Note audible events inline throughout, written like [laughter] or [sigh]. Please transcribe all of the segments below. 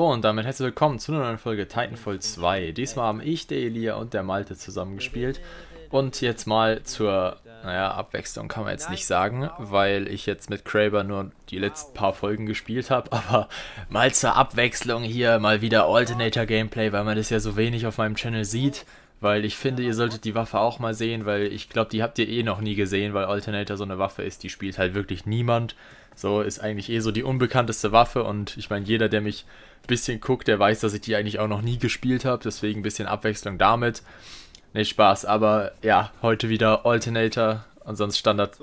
So, und damit herzlich willkommen zu einer neuen Folge Titanfall 2. Diesmal haben ich, der Elia und der Malte zusammengespielt. Und jetzt mal zur, naja, Abwechslung kann man jetzt nicht sagen, weil ich jetzt mit Kraber nur die letzten paar Folgen gespielt habe. [laughs] Aber mal zur Abwechslung hier mal wieder Alternator Gameplay, weil man das ja so wenig auf meinem Channel sieht. Weil ich finde, ihr solltet die Waffe auch mal sehen, weil ich glaube, die habt ihr eh noch nie gesehen, weil Alternator so eine Waffe ist, die spielt halt wirklich niemand. So ist eigentlich eh so die unbekannteste Waffe und ich meine, jeder, der mich ein bisschen guckt, der weiß, dass ich die eigentlich auch noch nie gespielt habe, deswegen ein bisschen Abwechslung damit. Ne, Spaß, aber ja, heute wieder Alternator und sonst Standard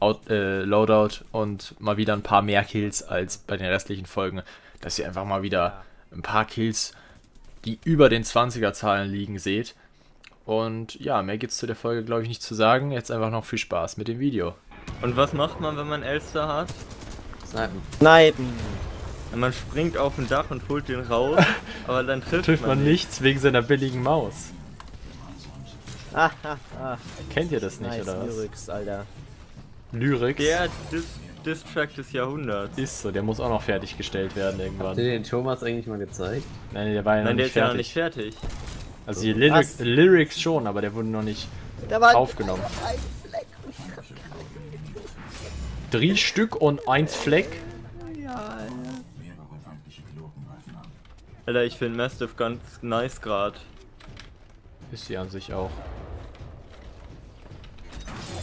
Out, äh, Loadout und mal wieder ein paar mehr Kills als bei den restlichen Folgen, dass ihr einfach mal wieder ein paar Kills, die über den 20er Zahlen liegen, seht. Und ja, mehr gibt es zu der Folge, glaube ich, nicht zu sagen. Jetzt einfach noch viel Spaß mit dem Video. Und was macht man, wenn man Elster hat? Snipen. Snipen. Man springt auf ein Dach und holt den raus, [laughs] aber dann trifft, Trifft man man nichts wegen seiner billigen Maus. Ah, ah, ah. Kennt ihr das nicht, Nice, oder was? Lyrics, Alter. Lyrics Der Dis Distrack des Jahrhunderts. ist so, der muss auch noch fertiggestellt werden Habt irgendwann. ihr den Thomas eigentlich mal gezeigt? Nein, der war ja noch Nein, der nicht ist ja noch fertig. nicht fertig. Also die Lyrics, Was? Lyrics schon, aber der wurde noch nicht Da war aufgenommen. ein Fleck. Drei Stück und eins Fleck. Alter, ich finde Mastiff ganz nice grad. Ist sie an sich auch.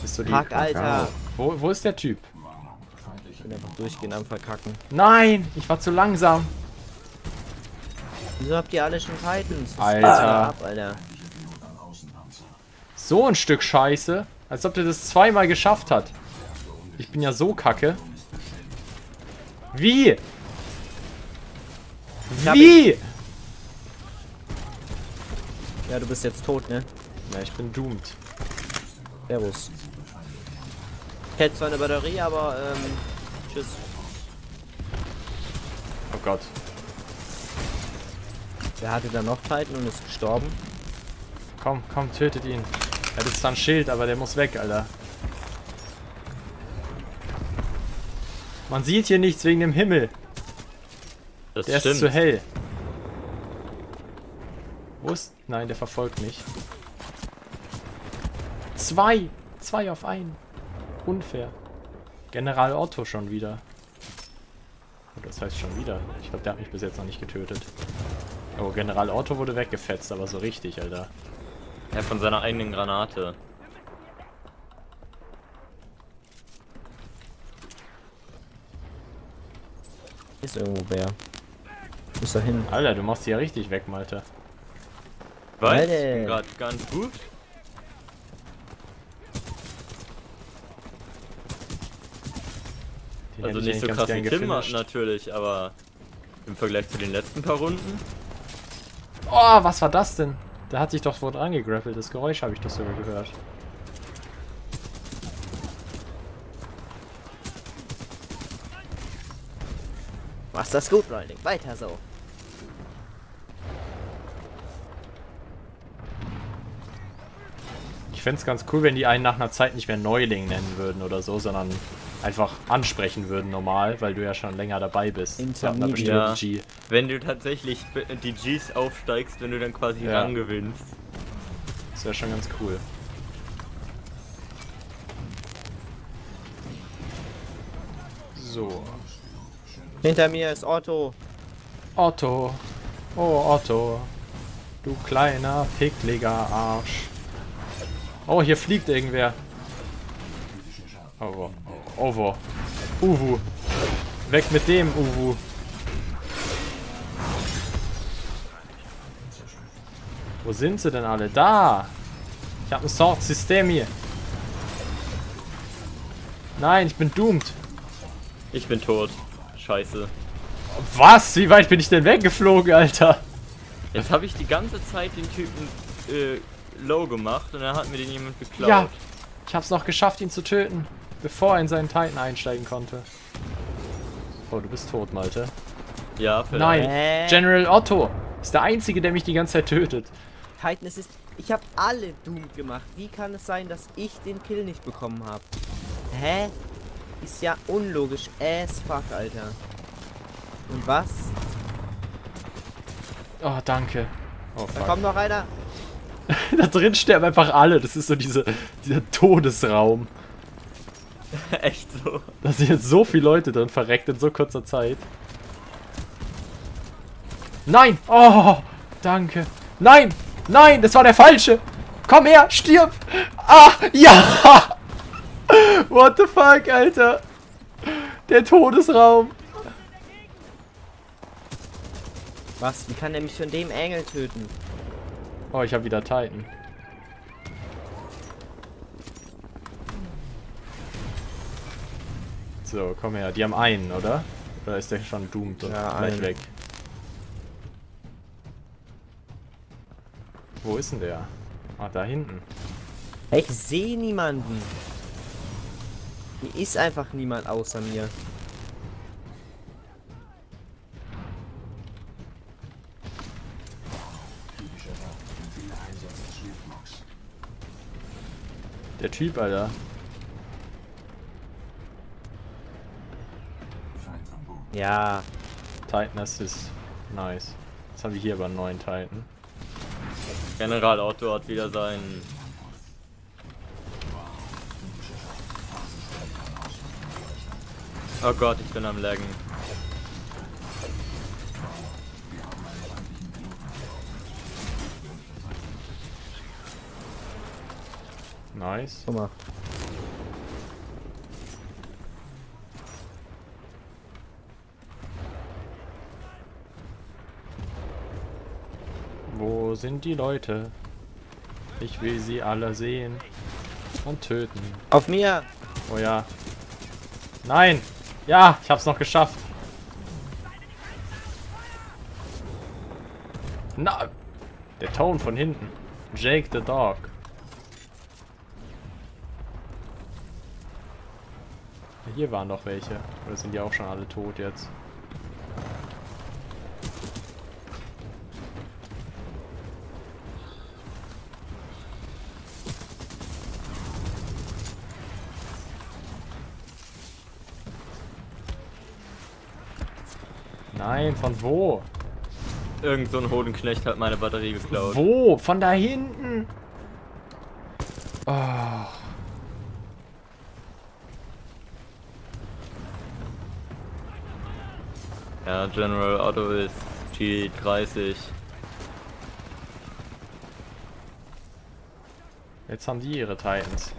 Ist so die Fuck, Alter. Wo, wo ist der Typ? Ich bin einfach durchgehend am Verkacken. Nein, ich war zu langsam. Wieso habt ihr alle schon Titans? Alter. Ab, Alter. So ein Stück Scheiße. Als ob der das zweimal geschafft hat. Ich bin ja so kacke. Wie? Wie? Ja, du bist jetzt tot, ne? Ja, ich bin doomed. Servus. Ich hätte zwar eine Batterie, aber, ähm, tschüss. Oh Gott. Wer hatte da noch Titan und ist gestorben? Komm, komm, tötet ihn. Er hat zwar ein Schild, aber der muss weg, Alter. Man sieht hier nichts wegen dem Himmel. Das Der ist zu hell. Wo ist... Nein, der verfolgt mich. Zwei! Zwei auf einen. Unfair. General Otto schon wieder. Oh, das heißt schon wieder. Ich glaube, der hat mich bis jetzt noch nicht getötet. Oh, General Otto wurde weggefetzt, aber so richtig, Alter. Ja, von seiner eigenen Granate. Ist irgendwo wer. Wo ist er hin? Alter, du machst die ja richtig weg, Malte. Weiß, ich bin grad ganz gut. Den Also nicht so krass wie Tim natürlich, aber im Vergleich zu den letzten paar Runden. Oh, was war das denn? Der hat sich doch wohl angegrappelt. Das Geräusch habe ich doch sogar gehört. Machst das gut, Rolling. Weiter so. Ich fände es ganz cool, wenn die einen nach einer Zeit nicht mehr Neuling nennen würden oder so, sondern einfach ansprechen würden normal, weil du ja schon länger dabei bist. Bestimmt Ja. Wenn du tatsächlich die Gs aufsteigst, wenn du dann quasi Ja. Rang gewinnst. Das wäre schon ganz cool. So. Hinter mir ist Otto. Otto. Oh, Otto. Du kleiner, pickliger Arsch. Oh, hier fliegt irgendwer. Oh, wo. Oh, wo. Uwu. Weg mit dem, Uwu. Wo sind sie denn alle? Da! Ich habe ein Sword-System hier. Nein, ich bin doomed. Ich bin tot. Scheiße. Was? Wie weit bin ich denn weggeflogen, Alter? Jetzt habe ich die ganze Zeit den Typen äh, low gemacht und dann hat mir den jemand geklaut. Ja. Ich hab's noch geschafft, ihn zu töten, bevor er in seinen Titan einsteigen konnte. Oh, du bist tot, Malte. Ja, vielleicht. Nein? General Otto ist der Einzige, der mich die ganze Zeit tötet. Titan, es ist. Ich habe alle doomed gemacht. Wie kann es sein, dass ich den Kill nicht bekommen habe? Hä? Ist ja unlogisch. As fuck, Alter. Und was? Oh, danke. Oh, Da fuck. kommt noch einer. [laughs] da drin sterben einfach alle. Das ist so diese, dieser Todesraum. [laughs] Echt so. Da sind jetzt so viele Leute drin verreckt in so kurzer Zeit. Nein! Oh, danke. Nein! Nein, das war der falsche! Komm her, stirb! Ah, ja! What the fuck, Alter? Der Todesraum. Was? Wie kann der mich von dem Engel töten? Oh, ich habe wieder Titan. So, komm her. Die haben einen, oder? Oder ist der schon doomed und Ja, gleich einen. weg? Wo ist denn der? Ah, da hinten. Ich sehe niemanden. Hier ist einfach niemand außer mir. Der Typ, Alter. Ja. Titan Assist. Nice. Jetzt haben wir hier aber einen neuen Titan. General Otto hat wieder seinen. Oh Gott, ich bin am Laggen. Nice. Guck mal. Wo sind die Leute? Ich will sie alle sehen. Und töten. Auf mir! Oh ja. Nein! Ja, ich hab's noch geschafft. Na! Der Ton von hinten. Jake the Dog. Hier waren noch welche. Oder sind die auch schon alle tot jetzt? Nein, von wo? Irgend so ein Hodenknecht hat meine Batterie geklaut. Wo? Von da hinten? Oh. Ja, General Otto ist G30. Jetzt haben die ihre Titans.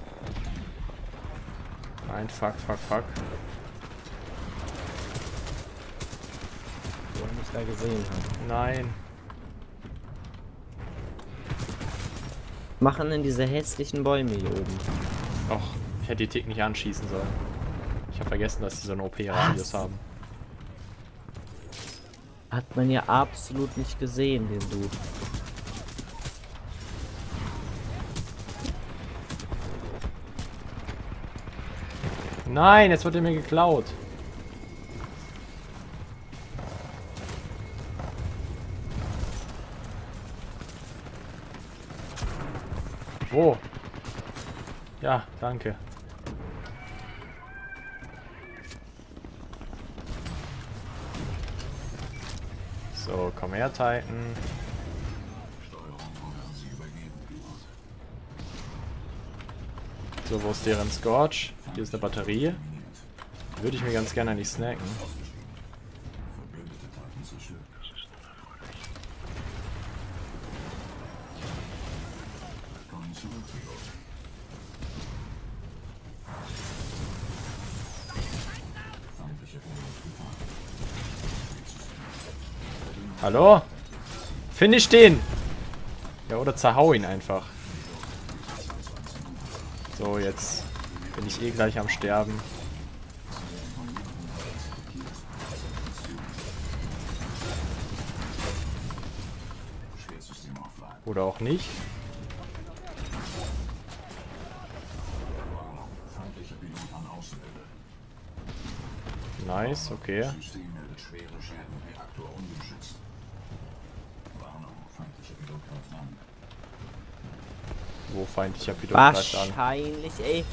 Nein, fuck, fuck, fuck. Wo ich mich da gesehen habe. Nein. Machen denn diese hässlichen Bäume hier oben? Och, ich hätte die Tick nicht anschießen sollen. Ich habe vergessen, dass sie so einen OP-Radius haben. Hat man ja absolut nicht gesehen, den Dude. Nein, jetzt wird er mir geklaut. Wo? Ja, danke. So, komm her, Titan. So, wo ist deren Scorch? Hier ist eine Batterie. Würde ich mir ganz gerne nicht snacken. Hallo? Finish den! Ja, oder zerhau ihn einfach. So, jetzt bin ich eh gleich am Sterben. Oder auch nicht. Nice, okay. System schwere Schäden, Reaktor. Warnung, feindlicher Pilot greift an. Wo feindlicher Pilot greift an. Wahrscheinlich, ey.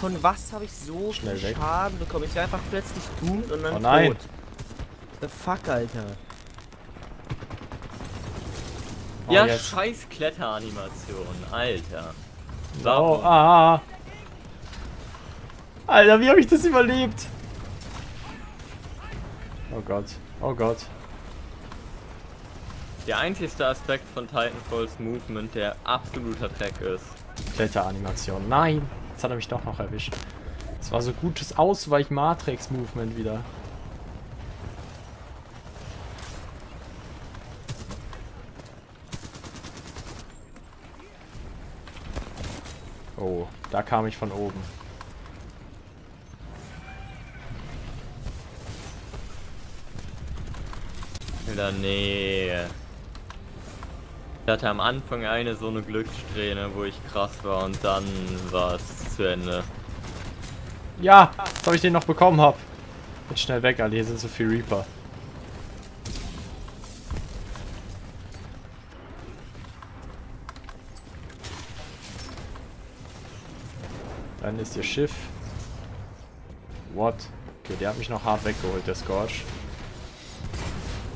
Von was habe ich so Schnell viel weg. Schaden bekommen? Ich war einfach plötzlich doomed und dann Oh nein. tot. The fuck, Alter. Oh, ja, jetzt. scheiß Kletteranimation, Alter. Oh, Warum? ah. Alter, wie habe ich das überlebt? Oh Gott. Oh Gott. Der einzigste Aspekt von Titanfalls Movement, der absoluter Dreck ist. Kletteranimation. Nein! Jetzt hat er mich doch noch erwischt. Das war so gutes Ausweich-Matrix-Movement wieder. Oh, da kam ich von oben. Alter, nee. Hatte am Anfang eine so eine Glückssträhne, wo ich krass war und dann war es zu Ende. Ja, habe ich den noch bekommen hab. Jetzt schnell weg, Alter. Hier sind so viele Reaper. Dann ist ihr Schiff. What? Okay, der hat mich noch hart weggeholt, der Scorch.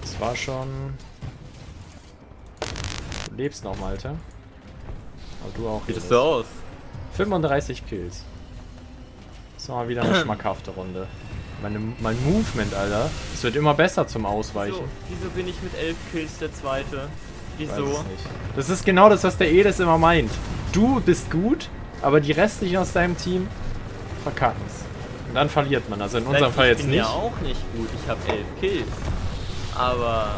Das war schon... Du lebst noch, Malte. Aber du auch. Sieht es so aus? 35 Kills. Das war mal wieder eine [clears throat] schmackhafte Runde. Meine, mein Movement, Alter. Es wird immer besser zum Ausweichen. So, wieso bin ich mit 11 Kills der Zweite? Wieso? Das ist genau das, was der Elis immer meint. Du bist gut, aber die restlichen aus deinem Team verkacken es. Und dann verliert man. Also in unserem Fall ich jetzt bin nicht. ja auch nicht gut, ich habe 11 Kills. Aber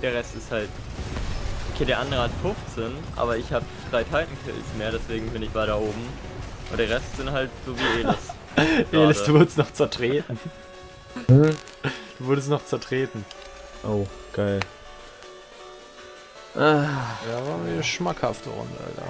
der Rest ist halt... Okay, der andere hat 15, aber ich habe drei Titan-Kills mehr, deswegen bin ich weiter oben. Und der Rest sind halt so wie Elis. [laughs] Elis, du wurdest noch zertreten. [laughs] Du wurdest noch zertreten. Oh, geil. Ah, Ja, war eine schmackhafte Runde, Alter.